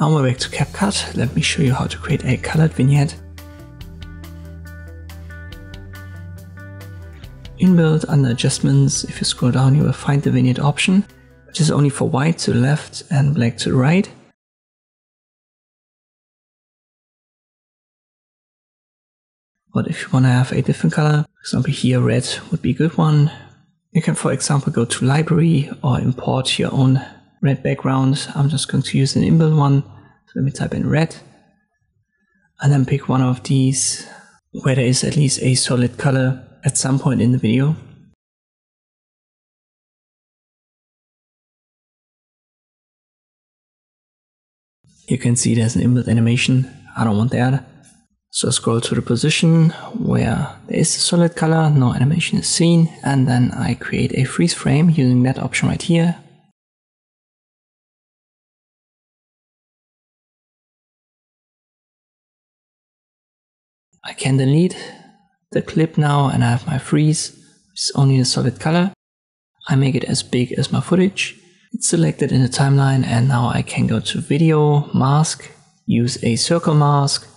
Now we're back to CapCut. Let me show you how to create a colored vignette. Inbuilt under adjustments, if you scroll down you will find the vignette option, which is only for white to the left and black to the right. But if you want to have a different color, for example here red would be a good one. You can for example go to library or import your own red background. I'm just going to use an inbuilt one. So let me type in red and then pick one of these where there is at least a solid color at some point in the video. You can see there's an inbuilt animation. I don't want that. So scroll to the position where there is a solid color, no animation is seen, and then I create a freeze frame using that option right here. I can delete the clip now and I have my freeze, which is only a solid color. I make it as big as my footage. It's selected in the timeline and now I can go to video, mask, use a circle mask,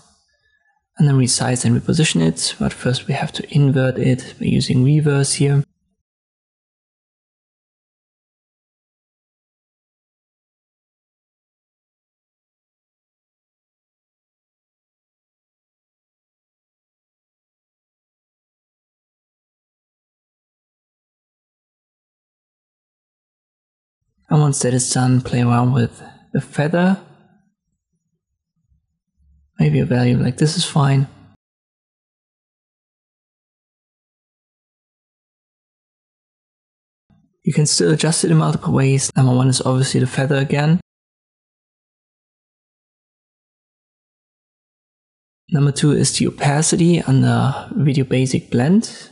and then resize and reposition it. But first we have to invert it by using reverse here. And once that is done, play around with the feather. Maybe a value like this is fine. You can still adjust it in multiple ways. Number one is obviously the feather again. Number two is the opacity on the Video Basic Blend.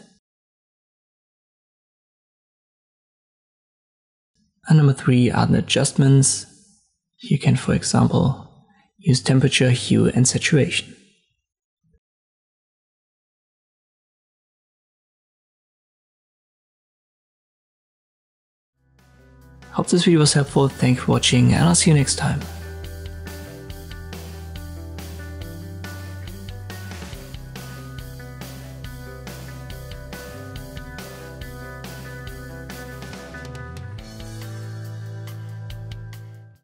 And number three are the adjustments. You can, for example, use temperature, hue, and saturation. Hope this video was helpful, thank you for watching, and I'll see you next time.